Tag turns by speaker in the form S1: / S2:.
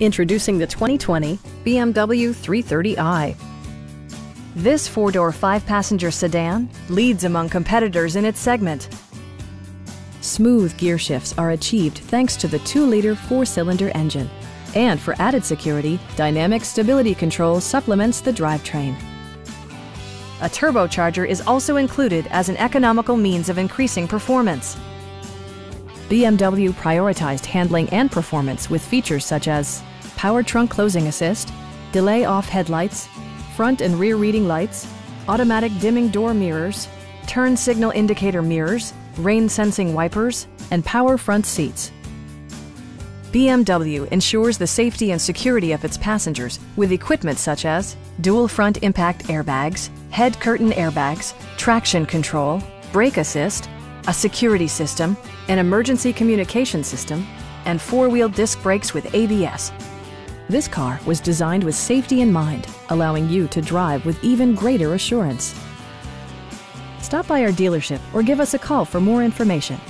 S1: Introducing the 2020 BMW 330i. This four-door, five-passenger sedan leads among competitors in its segment. Smooth gear shifts are achieved thanks to the 2-liter four-cylinder engine. And for added security, Dynamic Stability Control supplements the drivetrain. A turbocharger is also included as an economical means of increasing performance. BMW prioritized handling and performance with features such as power trunk closing assist, delay off headlights, front and rear reading lights, automatic dimming door mirrors, turn signal indicator mirrors, rain sensing wipers, and power front seats. BMW ensures the safety and security of its passengers with equipment such as dual front impact airbags, head curtain airbags, traction control, brake assist, a security system, an emergency communication system, and four-wheel disc brakes with ABS. This car was designed with safety in mind, allowing you to drive with even greater assurance. Stop by our dealership or give us a call for more information.